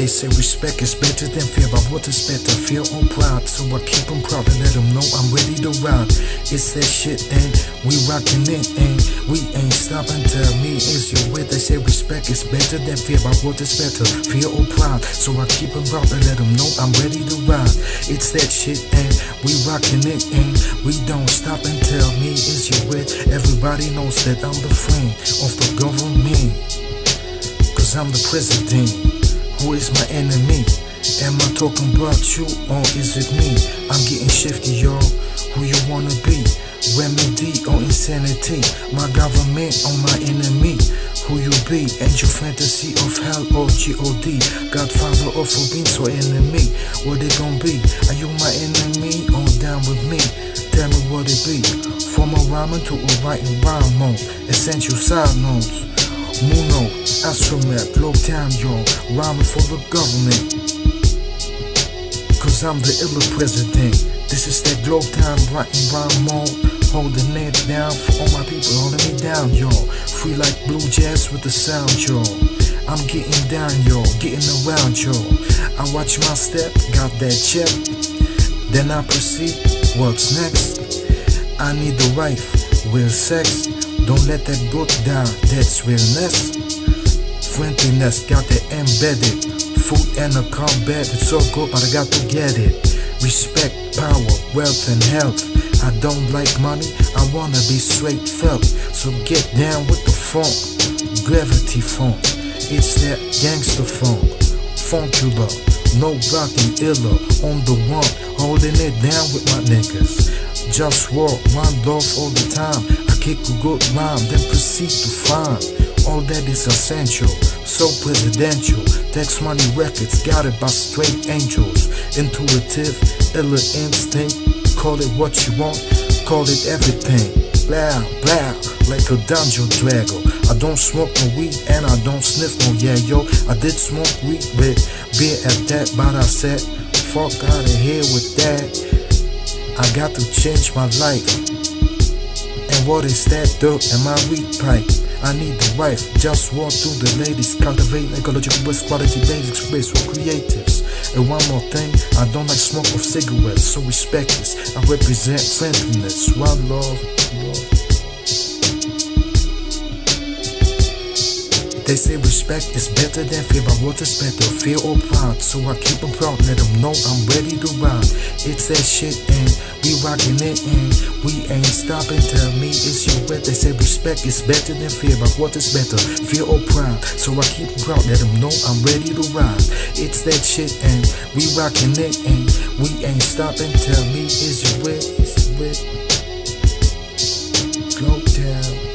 They say respect is better than fear, but what is better? Fear or pride? So I keep them proud and let them know I'm ready to ride. It's that shit and we rockin' it and we ain't stopping. Tell me, is your with? They say respect is better than fear, but what is better? Fear or pride? So I keep them proud and let them know I'm ready to ride. It's that shit and we rockin' it and we don't stop tell me, is your with? Everybody knows that I'm the friend of the government. Cause I'm the president. Who is my enemy? Am I talking about you or is it me? I'm getting shifty, yo. Who you wanna be? Remedy or insanity? My government or my enemy? Who you be? Angel fantasy of hell or G-O-D? Godfather of Rubins or enemy? What it gon' be? Are you my enemy or down with me? Tell me what it be. From a rhyming to a writing rhyme mode. Essential side notes. Muno, Astromet, Lockdown, yo, rhyming for the government. Cause I'm the illa president. This is that globe time, writing rhyme mode. Holding it down for all my people, holding me down, yo. Free like blue jazz with the sound, yo. I'm getting down, yo, getting around, yo. I watch my step, got that check. Then I proceed, what's next? I need the wife, real sex. Don't let that book down, that's realness. Friendliness, got it embedded. Food and a combat, it's so good, but I got to get it. Respect, power, wealth, and health. I don't like money, I wanna be straight felt. So get down with the funk, gravity funk. It's that gangster funk, Funkula. No rockin' illa on the one, holding it down with my niggas. Just walk, one love all the time. Kick a good rhyme, then proceed to find all that is essential. So presidential, tax money records guided by straight angels. Intuitive, illa instinct. Call it what you want, call it everything. Blah, blah, like a dungeon drago. I don't smoke no weed and I don't sniff no yeah yo. I did smoke weed with beer at that, but I said, fuck out of here with that. I got to change my life. What is that dirt in my weed pipe? I need the wife, just walk through the ladies, cultivate ecological waste, quality basics, space for creatives. And one more thing, I don't like smoke of cigarettes, so respect this. I represent friendliness, one love, love. They say respect is better than fear, but what is better, fear or pride? So I keep them proud, let them know I'm ready to ride. It's that shit and we rockin' it and we ain't stopping. Tell me it's your wet. They say respect is better than fear, but what is better, fear or pride? So I keep them proud, let them know I'm ready to ride. It's that shit and we rockin' it and we ain't stopping. Tell me is your wet, is your wet. Globe down.